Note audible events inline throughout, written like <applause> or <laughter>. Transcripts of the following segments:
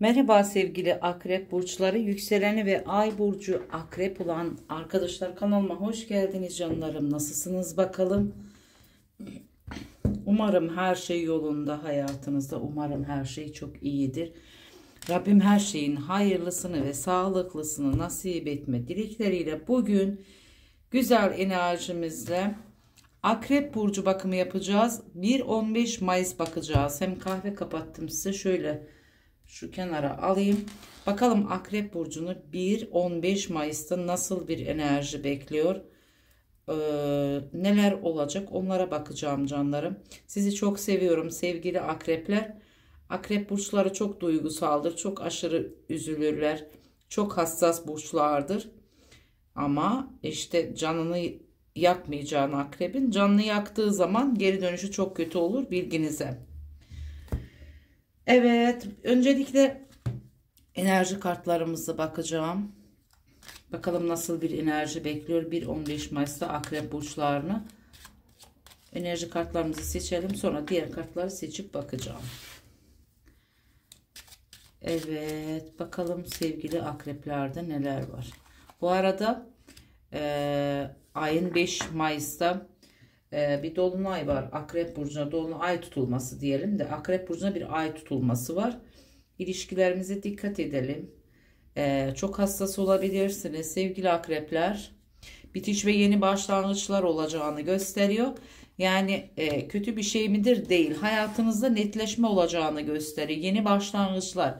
Merhaba sevgili akrep burçları, yükseleni ve ay burcu akrep olan arkadaşlar kanalıma hoş geldiniz canlarım. Nasılsınız bakalım? Umarım her şey yolunda hayatınızda. Umarım her şey çok iyidir. Rabbim her şeyin hayırlısını ve sağlıklısını nasip etme dilekleriyle bugün güzel enerjimizle Akrep burcu bakımı yapacağız. 1-15 Mayıs bakacağız. Hem kahve kapattım size şöyle şu kenara alayım. Bakalım Akrep Burcu'nu 1-15 Mayıs'ta nasıl bir enerji bekliyor? Ee, neler olacak onlara bakacağım canlarım. Sizi çok seviyorum sevgili akrepler. Akrep burçları çok duygusaldır. Çok aşırı üzülürler. Çok hassas burçlardır. Ama işte canını yakmayacağını akrebin canını yaktığı zaman geri dönüşü çok kötü olur bilginize. Evet, öncelikle enerji kartlarımıza bakacağım. Bakalım nasıl bir enerji bekliyor 1-15 Mayıs'ta akrep burçlarını. Enerji kartlarımızı seçelim. Sonra diğer kartları seçip bakacağım. Evet, bakalım sevgili akreplerde neler var. Bu arada e, ayın 5 Mayıs'ta ee, bir dolunay var. Akrep burcuna dolunay ay tutulması diyelim de akrep burcuna bir ay tutulması var. İlişkilerimize dikkat edelim. Ee, çok hassas olabilirsiniz sevgili akrepler. Bitiş ve yeni başlangıçlar olacağını gösteriyor. Yani e, kötü bir şey midir? Değil. Hayatınızda netleşme olacağını gösteriyor. Yeni başlangıçlar,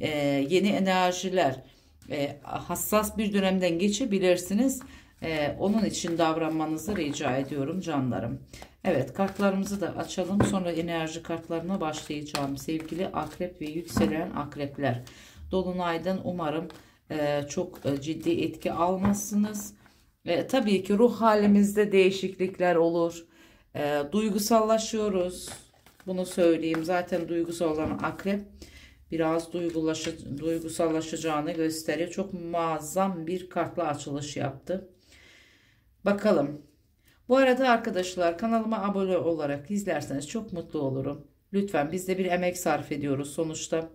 e, yeni enerjiler, e, hassas bir dönemden geçebilirsiniz. Ee, onun için davranmanızı rica ediyorum canlarım. Evet kartlarımızı da açalım. Sonra enerji kartlarına başlayacağım. Sevgili akrep ve yükselen akrepler. Dolunaydan umarım e, çok e, ciddi etki almazsınız. E, tabii ki ruh halimizde değişiklikler olur. E, duygusallaşıyoruz. Bunu söyleyeyim. Zaten duygusal olan akrep biraz duygulaşı, duygusallaşacağını gösteriyor. Çok muazzam bir kartla açılış yaptı. Bakalım. Bu arada arkadaşlar kanalıma abone olarak izlerseniz çok mutlu olurum. Lütfen biz de bir emek sarf ediyoruz. Sonuçta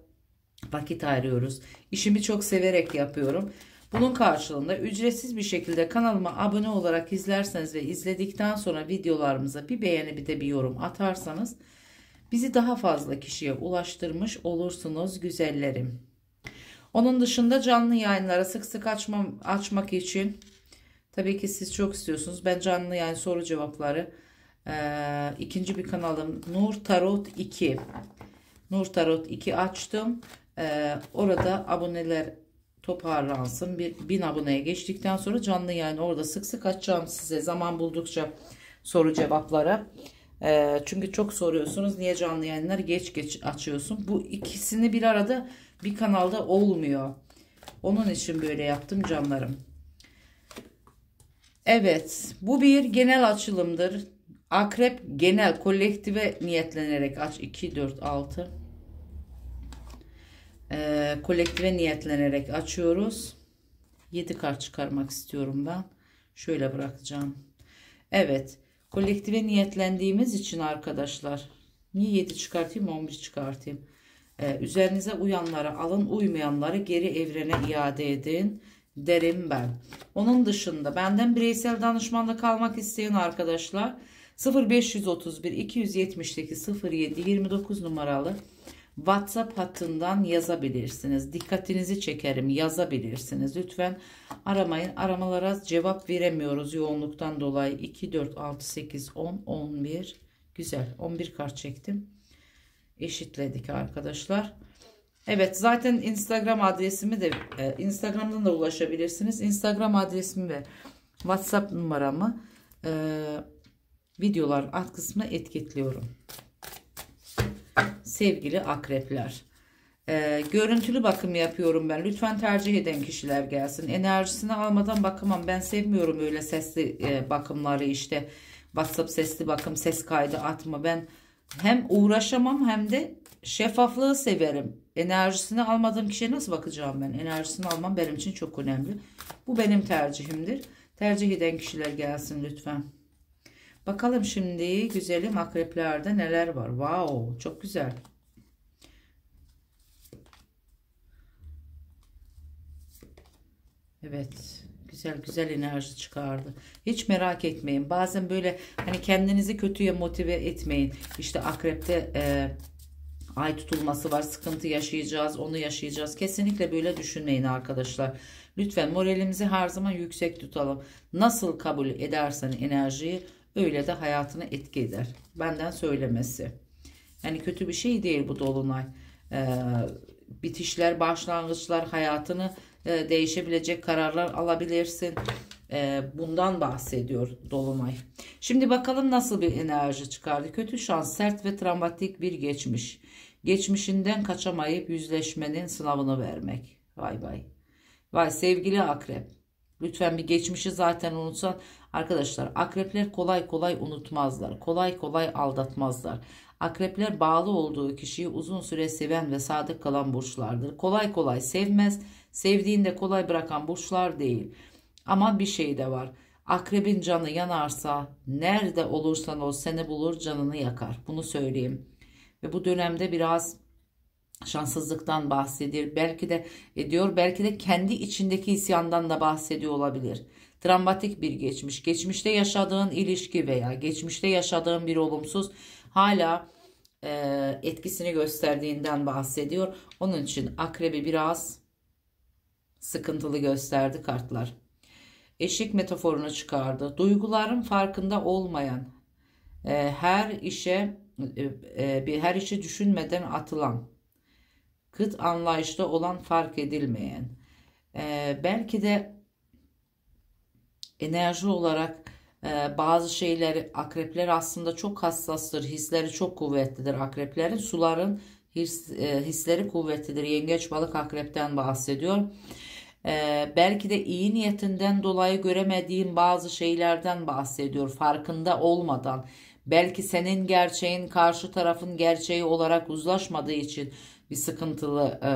vakit ayırıyoruz. İşimi çok severek yapıyorum. Bunun karşılığında ücretsiz bir şekilde kanalıma abone olarak izlerseniz ve izledikten sonra videolarımıza bir beğeni bir de bir yorum atarsanız bizi daha fazla kişiye ulaştırmış olursunuz güzellerim. Onun dışında canlı yayınlara sık sık açmam, açmak için Tabii ki siz çok istiyorsunuz. Ben canlı yani soru cevapları e, ikinci bir kanalım Nur Tarot 2. Nur Tarot 2 açtım. E, orada aboneler toparlansın. Bir, bin aboneye geçtikten sonra canlı yani orada sık sık açacağım size zaman buldukça soru cevaplara. E, çünkü çok soruyorsunuz niye canlı yayınları geç geç açıyorsun. Bu ikisini bir arada bir kanalda olmuyor. Onun için böyle yaptım canlarım. Evet, bu bir genel açılımdır. Akrep genel kolektive niyetlenerek aç 2 4 6. Ee, kolektive niyetlenerek açıyoruz. 7 kart çıkarmak istiyorum ben. Şöyle bırakacağım. Evet, kolektive niyetlendiğimiz için arkadaşlar niye 7 çıkartayım 11 çıkartayım. Ee, üzerinize uyanları alın, uymayanları geri evrene iade edin derim ben. Onun dışında benden bireysel danışmanlık kalmak isteyen arkadaşlar 0531 278 07 29 numaralı WhatsApp hattından yazabilirsiniz. Dikkatinizi çekerim yazabilirsiniz. Lütfen aramayın. Aramalara cevap veremiyoruz yoğunluktan dolayı. 2, 4, 6, 8, 10, 11. Güzel. 11 kart çektim. Eşitledik arkadaşlar. Evet zaten Instagram adresimi de e, Instagram'dan da ulaşabilirsiniz. Instagram adresimi ve WhatsApp numaramı e, videoların alt kısmına etiketliyorum. Sevgili akrepler. E, görüntülü bakım yapıyorum ben. Lütfen tercih eden kişiler gelsin. Enerjisini almadan bakamam. Ben sevmiyorum öyle sesli e, bakımları işte. WhatsApp sesli bakım, ses kaydı atma. Ben hem uğraşamam hem de şeffaflığı severim enerjisini almadığım kişiye nasıl bakacağım ben? Enerjisini almam benim için çok önemli. Bu benim tercihimdir. Tercih eden kişiler gelsin lütfen. Bakalım şimdi güzelim akreplerde neler var. Wow çok güzel. Evet güzel güzel enerji çıkardı. Hiç merak etmeyin. Bazen böyle hani kendinizi kötüye motive etmeyin. İşte akrepte e, ay tutulması var. Sıkıntı yaşayacağız. Onu yaşayacağız. Kesinlikle böyle düşünmeyin arkadaşlar. Lütfen moralimizi her zaman yüksek tutalım. Nasıl kabul edersen enerjiyi öyle de hayatını etki eder. Benden söylemesi. Yani kötü bir şey değil bu dolunay. Ee, bitişler, başlangıçlar hayatını e, değişebilecek kararlar alabilirsin. E, bundan bahsediyor Dolunay. Şimdi bakalım nasıl bir enerji çıkardı. Kötü şans, sert ve travmatik bir geçmiş. Geçmişinden kaçamayıp yüzleşmenin sınavını vermek. Vay vay. Vay sevgili akrep. Lütfen bir geçmişi zaten unutsan. Arkadaşlar akrepler kolay kolay unutmazlar. Kolay kolay aldatmazlar. Akrepler bağlı olduğu kişiyi uzun süre seven ve sadık kalan burçlardır. Kolay kolay sevmez Sevdiğinde kolay bırakan burçlar değil. Ama bir şey de var. Akrebin canı yanarsa nerede olursan ol seni bulur canını yakar. Bunu söyleyeyim. Ve bu dönemde biraz şanssızlıktan bahsediyor. Belki de ediyor, belki de kendi içindeki isyandan da bahsediyor olabilir. Travmatik bir geçmiş, geçmişte yaşadığın ilişki veya geçmişte yaşadığın bir olumsuz hala e, etkisini gösterdiğinden bahsediyor. Onun için akrebi biraz sıkıntılı gösterdi kartlar. Eşik metaforunu çıkardı. Duyguların farkında olmayan, e, her işe e, e, bir her işi düşünmeden atılan, kıt anlayışta olan fark edilmeyen, e, belki de enerji olarak e, bazı şeyleri akrepler aslında çok hassastır, hisleri çok kuvvetlidir akreplerin, suların his, e, hisleri kuvvetlidir. Yengeç balık akrepten bahsediyor. Ee, belki de iyi niyetinden dolayı göremediğin bazı şeylerden bahsediyor farkında olmadan. Belki senin gerçeğin karşı tarafın gerçeği olarak uzlaşmadığı için bir sıkıntılı e,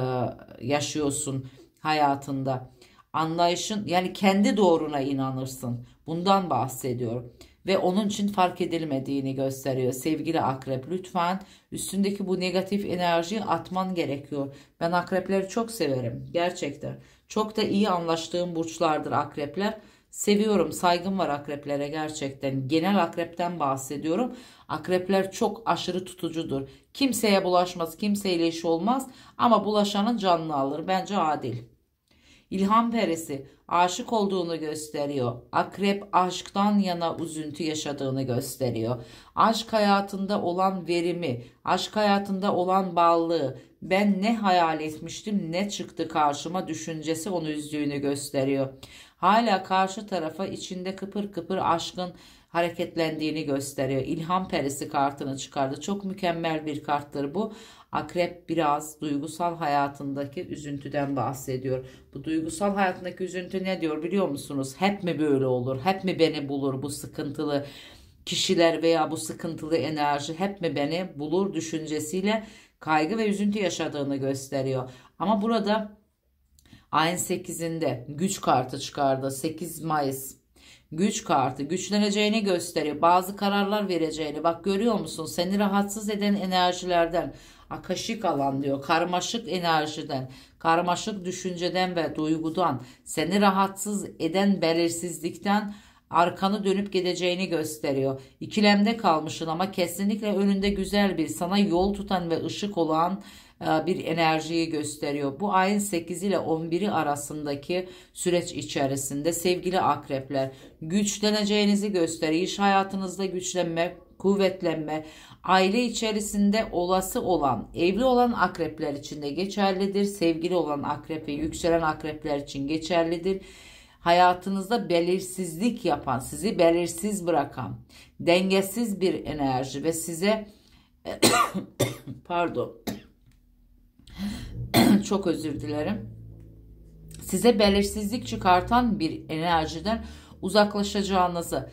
yaşıyorsun hayatında. Anlayışın yani kendi doğruna inanırsın. Bundan bahsediyor ve onun için fark edilmediğini gösteriyor. Sevgili akrep lütfen üstündeki bu negatif enerjiyi atman gerekiyor. Ben akrepleri çok severim gerçekten. Çok da iyi anlaştığım burçlardır akrepler. Seviyorum, saygım var akreplere gerçekten. Genel akrepten bahsediyorum. Akrepler çok aşırı tutucudur. Kimseye bulaşmaz, kimseyle iş olmaz ama bulaşanın canını alır. Bence adil. İlham perisi aşık olduğunu gösteriyor. Akrep aşktan yana üzüntü yaşadığını gösteriyor. Aşk hayatında olan verimi, aşk hayatında olan bağlılığı, ben ne hayal etmiştim ne çıktı karşıma düşüncesi onu üzdüğünü gösteriyor. Hala karşı tarafa içinde kıpır kıpır aşkın hareketlendiğini gösteriyor. İlham perisi kartını çıkardı. Çok mükemmel bir karttır bu. Akrep biraz duygusal hayatındaki üzüntüden bahsediyor. Bu duygusal hayatındaki üzüntü ne diyor biliyor musunuz? Hep mi böyle olur? Hep mi beni bulur bu sıkıntılı kişiler veya bu sıkıntılı enerji hep mi beni bulur düşüncesiyle kaygı ve üzüntü yaşadığını gösteriyor. Ama burada ayın 8'inde güç kartı çıkardı. 8 Mayıs güç kartı güçleneceğini gösteriyor. Bazı kararlar vereceğini. Bak görüyor musun? Seni rahatsız eden enerjilerden akaşik alan diyor. Karmaşık enerjiden, karmaşık düşünceden ve duygudan, seni rahatsız eden belirsizlikten arkanı dönüp gideceğini gösteriyor. İkilemde kalmışsın ama kesinlikle önünde güzel bir sana yol tutan ve ışık olan e, bir enerjiyi gösteriyor. Bu ayın 8 ile 11'i arasındaki süreç içerisinde sevgili akrepler güçleneceğinizi gösteriyor. İş hayatınızda güçlenme, kuvvetlenme, aile içerisinde olası olan, evli olan akrepler için de geçerlidir. Sevgili olan akrep ve yükselen akrepler için geçerlidir hayatınızda belirsizlik yapan, sizi belirsiz bırakan, dengesiz bir enerji ve size <coughs> pardon <coughs> çok özür dilerim. Size belirsizlik çıkartan bir enerjiden uzaklaşacağınızı,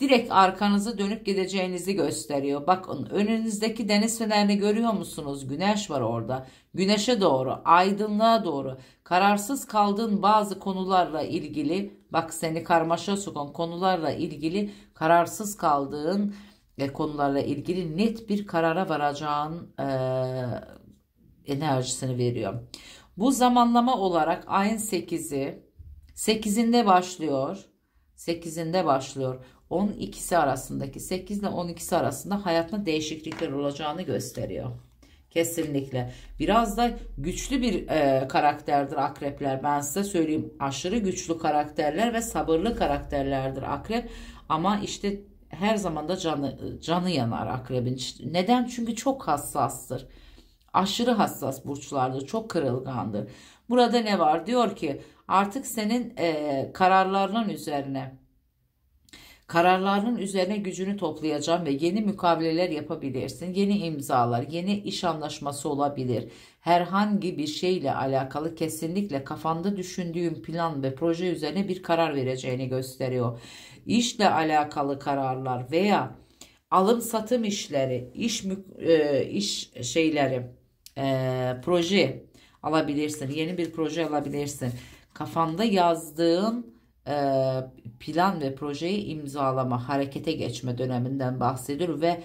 direkt arkanızı dönüp gideceğinizi gösteriyor. Bakın önünüzdeki deniz fenerini görüyor musunuz? Güneş var orada. Güneşe doğru, aydınlığa doğru, kararsız kaldığın bazı konularla ilgili, bak seni karmaşa sokan konularla ilgili kararsız kaldığın e, konularla ilgili net bir karara varacağın e, enerjisini veriyor. Bu zamanlama olarak ayın 8'i 8'inde başlıyor. 8'inde başlıyor. 12'si arasındaki 8 ile 12'si arasında hayatında değişiklikler olacağını gösteriyor. Kesinlikle. Biraz da güçlü bir e, karakterdir akrepler. Ben size söyleyeyim. Aşırı güçlü karakterler ve sabırlı karakterlerdir akrep. Ama işte her zaman da canı, canı yanar akrebin. Neden? Çünkü çok hassastır. Aşırı hassas burçlardır. Çok kırılgandır. Burada ne var? Diyor ki artık senin e, kararlarının üzerine Kararlarının üzerine gücünü toplayacağım ve yeni mukaveleler yapabilirsin. Yeni imzalar, yeni iş anlaşması olabilir. Herhangi bir şeyle alakalı kesinlikle kafanda düşündüğün plan ve proje üzerine bir karar vereceğini gösteriyor. İşle alakalı kararlar veya alım satım işleri, iş e, iş şeyleri, e, proje alabilirsin. Yeni bir proje alabilirsin. Kafanda yazdığın plan ve projeyi imzalama, harekete geçme döneminden bahsediyor ve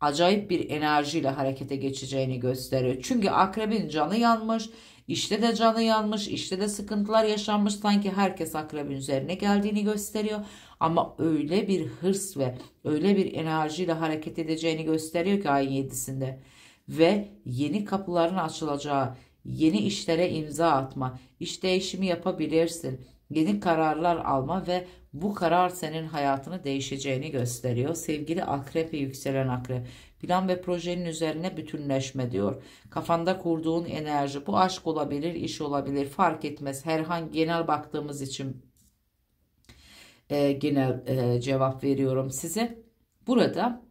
acayip bir enerjiyle harekete geçeceğini gösteriyor. Çünkü akrebin canı yanmış, işte de canı yanmış, işte de sıkıntılar yaşanmış. Sanki herkes akrebin üzerine geldiğini gösteriyor. Ama öyle bir hırs ve öyle bir enerjiyle hareket edeceğini gösteriyor ki ayın 7'sinde. Ve yeni kapıların açılacağı, yeni işlere imza atma, iş değişimi yapabilirsin yeni kararlar alma ve bu karar senin hayatını değişeceğini gösteriyor. Sevgili akrep ve yükselen akrep plan ve projenin üzerine bütünleşme diyor. Kafanda kurduğun enerji bu aşk olabilir, iş olabilir fark etmez. Herhangi genel baktığımız için e, genel e, cevap veriyorum size. Burada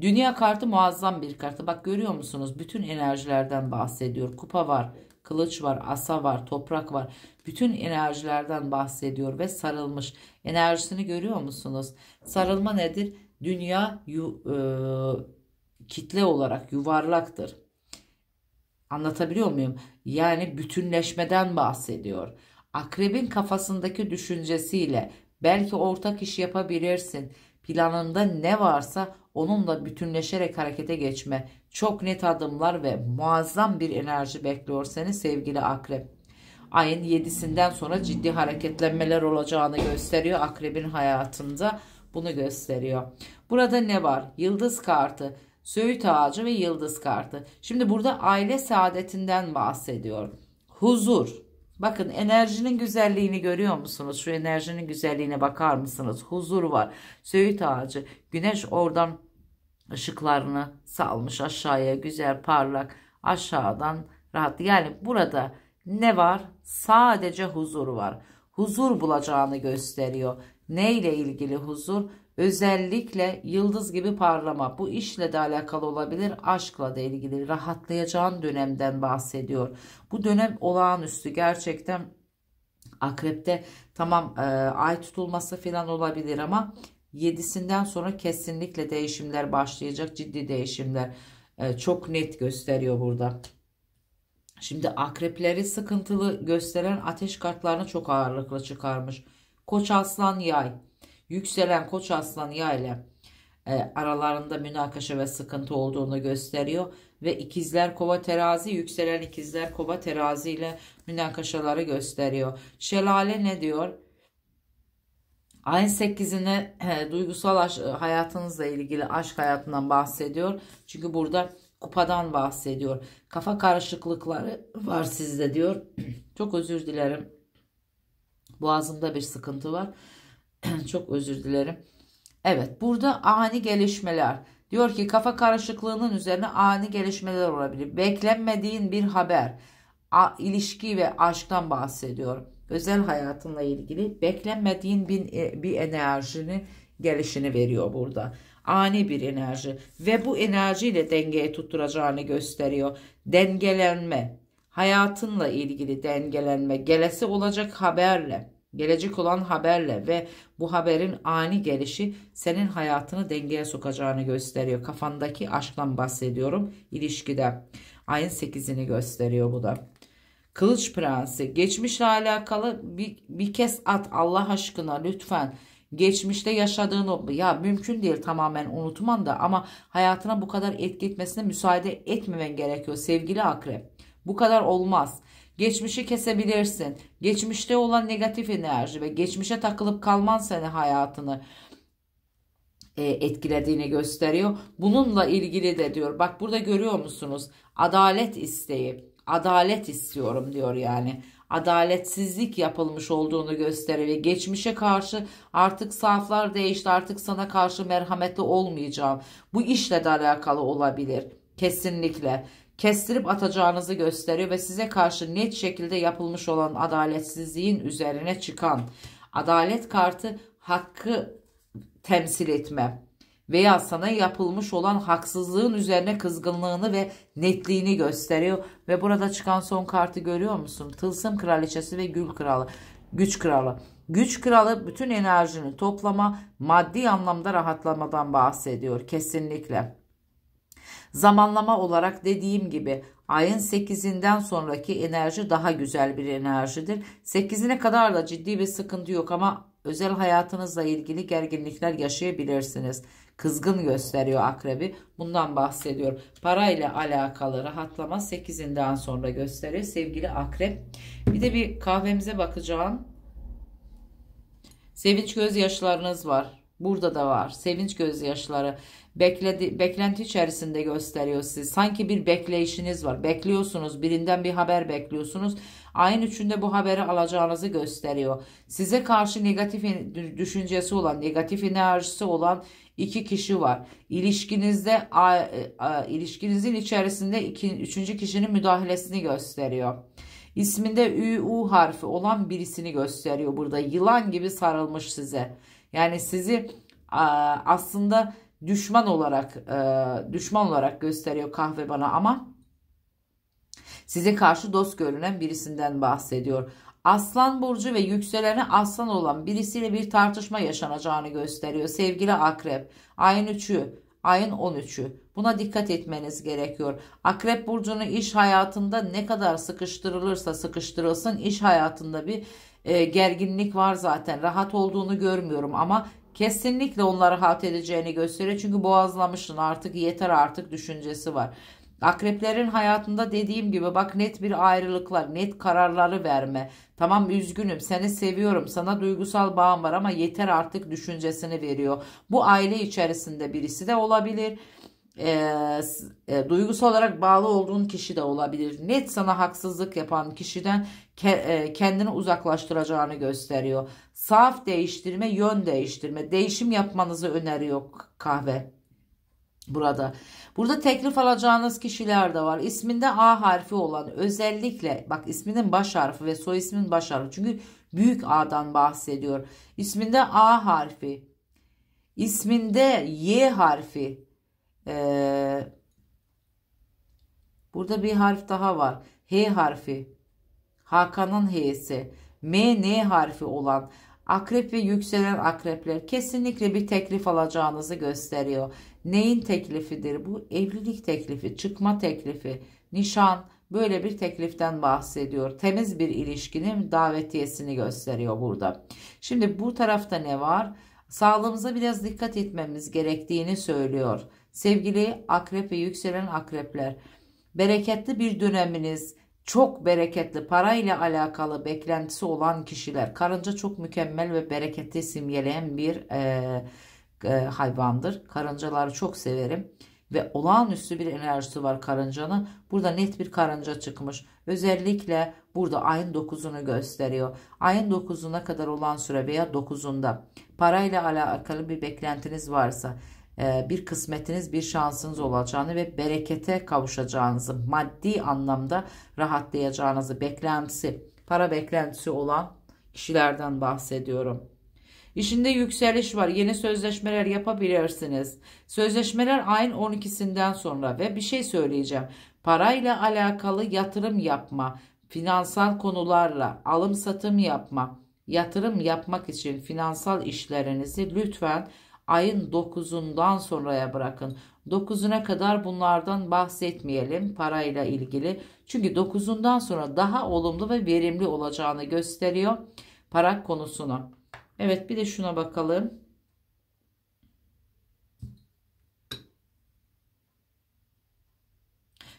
dünya kartı muazzam bir kartı. Bak görüyor musunuz? Bütün enerjilerden bahsediyor. Kupa var, kılıç var, asa var, toprak var. Bütün enerjilerden bahsediyor ve sarılmış. Enerjisini görüyor musunuz? Sarılma nedir? Dünya yu, e, kitle olarak yuvarlaktır. Anlatabiliyor muyum? Yani bütünleşmeden bahsediyor. Akrebin kafasındaki düşüncesiyle belki ortak iş yapabilirsin. Planında ne varsa onunla bütünleşerek harekete geçme. Çok net adımlar ve muazzam bir enerji bekliyor seni sevgili akrep. Ayın 7'sinden sonra ciddi hareketlenmeler olacağını gösteriyor akrebin hayatında. Bunu gösteriyor. Burada ne var? Yıldız kartı, söğüt ağacı ve yıldız kartı. Şimdi burada aile saadetinden bahsediyor. Huzur. Bakın enerjinin güzelliğini görüyor musunuz? Şu enerjinin güzelliğine bakar mısınız? Huzur var. Söğüt ağacı. Güneş oradan ışıklarını salmış aşağıya güzel parlak aşağıdan rahat. Yani burada ne var? Sadece huzur var. Huzur bulacağını gösteriyor. Ne ile ilgili huzur? Özellikle yıldız gibi parlama. Bu işle de alakalı olabilir. Aşkla da ilgili rahatlayacağın dönemden bahsediyor. Bu dönem olağanüstü gerçekten akrepte tamam e, ay tutulması falan olabilir ama 7'sinden sonra kesinlikle değişimler başlayacak. Ciddi değişimler e, çok net gösteriyor burada. Şimdi akrepleri sıkıntılı gösteren ateş kartlarını çok ağırlıklı çıkarmış. Koç aslan yay. Yükselen koç aslan yay ile e, aralarında münakaşa ve sıkıntı olduğunu gösteriyor. Ve ikizler kova terazi yükselen ikizler kova terazi ile münakaşaları gösteriyor. Şelale ne diyor? Ayın 8'ine e, duygusal aş, hayatınızla ilgili aşk hayatından bahsediyor. Çünkü burada kupadan bahsediyor. Kafa karışıklıkları var sizde diyor. <clears throat> Çok özür dilerim. Boğazımda bir sıkıntı var. <clears throat> Çok özür dilerim. Evet burada ani gelişmeler. Diyor ki kafa karışıklığının üzerine ani gelişmeler olabilir. Beklenmediğin bir haber. A, ilişki ve aşktan bahsediyor. Özel hayatınla ilgili beklenmediğin bir, e, bir enerjinin gelişini veriyor burada ani bir enerji ve bu enerjiyle dengeye tutturacağını gösteriyor. Dengelenme, hayatınla ilgili dengelenme, gelesi olacak haberle, gelecek olan haberle ve bu haberin ani gelişi senin hayatını dengeye sokacağını gösteriyor. Kafandaki aşktan bahsediyorum ilişkide. Ayın 8'ini gösteriyor bu da. Kılıç Prensi geçmişle alakalı bir, bir kez at Allah aşkına lütfen geçmişte yaşadığın ya mümkün değil tamamen unutman da ama hayatına bu kadar etki etmesine müsaade etmemen gerekiyor sevgili akrep. Bu kadar olmaz. Geçmişi kesebilirsin. Geçmişte olan negatif enerji ve geçmişe takılıp kalman seni hayatını e, etkilediğini gösteriyor. Bununla ilgili de diyor. Bak burada görüyor musunuz? Adalet isteği. Adalet istiyorum diyor yani. Adaletsizlik yapılmış olduğunu gösteriyor. Geçmişe karşı artık saflar değişti. Artık sana karşı merhametli olmayacağım. Bu işle de alakalı olabilir. Kesinlikle kestirip atacağınızı gösteriyor ve size karşı net şekilde yapılmış olan adaletsizliğin üzerine çıkan adalet kartı hakkı temsil etme veya sana yapılmış olan haksızlığın üzerine kızgınlığını ve netliğini gösteriyor. Ve burada çıkan son kartı görüyor musun? Tılsım kraliçesi ve gül kralı, güç kralı. Güç kralı bütün enerjini toplama, maddi anlamda rahatlamadan bahsediyor kesinlikle. Zamanlama olarak dediğim gibi ayın 8'inden sonraki enerji daha güzel bir enerjidir. 8'ine kadar da ciddi bir sıkıntı yok ama özel hayatınızla ilgili gerginlikler yaşayabilirsiniz. Kızgın gösteriyor akrebi. Bundan bahsediyor. Para ile alakalı rahatlama 8'inden sonra gösterir sevgili akrep. Bir de bir kahvemize bakacağım. Sevinç gözyaşlarınız var. Burada da var. Sevinç gözyaşları. Bekledi, beklenti içerisinde gösteriyor siz. Sanki bir bekleyişiniz var. Bekliyorsunuz. Birinden bir haber bekliyorsunuz. Ayın üçünde bu haberi alacağınızı gösteriyor. Size karşı negatif düşüncesi olan, negatif enerjisi olan iki kişi var. İlişkinizde ilişkinizin içerisinde iki, üçüncü kişinin müdahalesini gösteriyor. İsminde Ü, U harfi olan birisini gösteriyor burada. Yılan gibi sarılmış size. Yani sizi aslında düşman olarak e, düşman olarak gösteriyor kahve bana ama size karşı dost görünen birisinden bahsediyor. Aslan burcu ve yükseleni aslan olan birisiyle bir tartışma yaşanacağını gösteriyor. Sevgili akrep ayın 3'ü ayın 13'ü buna dikkat etmeniz gerekiyor. Akrep burcunu iş hayatında ne kadar sıkıştırılırsa sıkıştırılsın iş hayatında bir e, gerginlik var zaten. Rahat olduğunu görmüyorum ama kesinlikle onları rahat edeceğini gösteriyor. Çünkü boğazlamışsın artık yeter artık düşüncesi var. Akreplerin hayatında dediğim gibi bak net bir ayrılıklar, net kararları verme. Tamam üzgünüm, seni seviyorum, sana duygusal bağım var ama yeter artık düşüncesini veriyor. Bu aile içerisinde birisi de olabilir e, e, duygusal olarak bağlı olduğun kişi de olabilir. Net sana haksızlık yapan kişiden ke, e, kendini uzaklaştıracağını gösteriyor. Saf değiştirme, yön değiştirme, değişim yapmanızı öneriyor kahve burada. Burada teklif alacağınız kişiler de var. İsminde A harfi olan özellikle bak isminin baş harfi ve soy ismin baş harfi. Çünkü büyük A'dan bahsediyor. İsminde A harfi. İsminde Y harfi ee, burada bir harf daha var. H harfi. Hakan'ın H'si. M, N harfi olan akrep ve yükselen akrepler kesinlikle bir teklif alacağınızı gösteriyor. Neyin teklifidir bu? Evlilik teklifi, çıkma teklifi, nişan böyle bir tekliften bahsediyor. Temiz bir ilişkinin davetiyesini gösteriyor burada. Şimdi bu tarafta ne var? Sağlığımıza biraz dikkat etmemiz gerektiğini söylüyor. Sevgili akrep ve yükselen akrepler, bereketli bir döneminiz, çok bereketli parayla alakalı beklentisi olan kişiler. Karınca çok mükemmel ve bereketli simgeleyen bir e, e, hayvandır. Karıncaları çok severim ve olağanüstü bir enerjisi var karıncanın. Burada net bir karınca çıkmış. Özellikle burada ayın 9'unu gösteriyor. Ayın 9'una kadar olan süre veya 9'unda parayla alakalı bir beklentiniz varsa bir kısmetiniz, bir şansınız olacağını ve berekete kavuşacağınızı, maddi anlamda rahatlayacağınızı, beklentisi, para beklentisi olan kişilerden bahsediyorum. İşinde yükseliş var. Yeni sözleşmeler yapabilirsiniz. Sözleşmeler ayın 12'sinden sonra ve bir şey söyleyeceğim. Parayla alakalı yatırım yapma, finansal konularla alım satım yapma, yatırım yapmak için finansal işlerinizi lütfen ayın 9'undan sonraya bırakın. 9'una kadar bunlardan bahsetmeyelim parayla ilgili. Çünkü 9'undan sonra daha olumlu ve verimli olacağını gösteriyor para konusunu. Evet bir de şuna bakalım.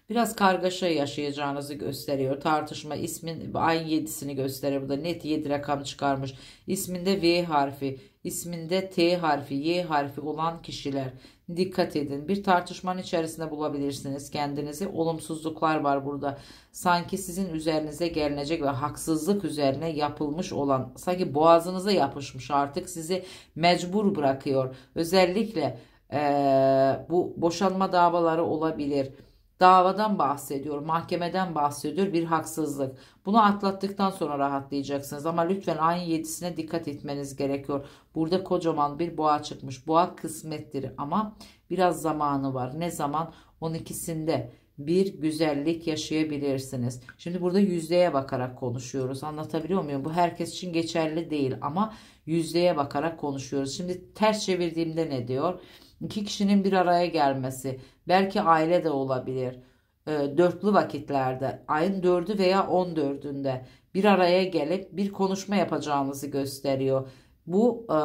Biraz kargaşa yaşayacağınızı gösteriyor. Tartışma ismin ayın 7'sini gösteriyor. Burada net 7 rakam çıkarmış. İsminde V harfi, isminde T harfi, Y harfi olan kişiler. Dikkat edin. Bir tartışmanın içerisinde bulabilirsiniz kendinizi. Olumsuzluklar var burada. Sanki sizin üzerinize gelinecek ve haksızlık üzerine yapılmış olan, sanki boğazınıza yapışmış artık sizi mecbur bırakıyor. Özellikle ee, bu boşanma davaları olabilir davadan bahsediyor, mahkemeden bahsediyor bir haksızlık. Bunu atlattıktan sonra rahatlayacaksınız ama lütfen ayın 7'sine dikkat etmeniz gerekiyor. Burada kocaman bir boğa çıkmış. Boğa kısmettir ama biraz zamanı var. Ne zaman? 12'sinde bir güzellik yaşayabilirsiniz. Şimdi burada yüzdeye bakarak konuşuyoruz. Anlatabiliyor muyum? Bu herkes için geçerli değil ama yüzdeye bakarak konuşuyoruz. Şimdi ters çevirdiğimde ne diyor? İki kişinin bir araya gelmesi. Belki aile de olabilir. E, dörtlü vakitlerde ayın dördü veya on dördünde bir araya gelip bir konuşma yapacağınızı gösteriyor. Bu e,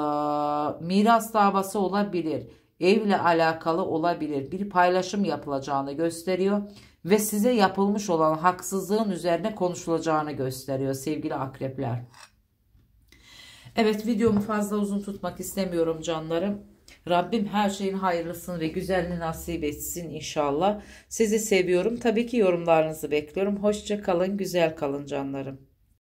miras davası olabilir. Evle alakalı olabilir. Bir paylaşım yapılacağını gösteriyor ve size yapılmış olan haksızlığın üzerine konuşulacağını gösteriyor sevgili akrepler. Evet videomu fazla uzun tutmak istemiyorum canlarım. Rabbim her şeyin hayırlısını ve güzelini nasip etsin inşallah. Sizi seviyorum. Tabii ki yorumlarınızı bekliyorum. Hoşça kalın, güzel kalın canlarım.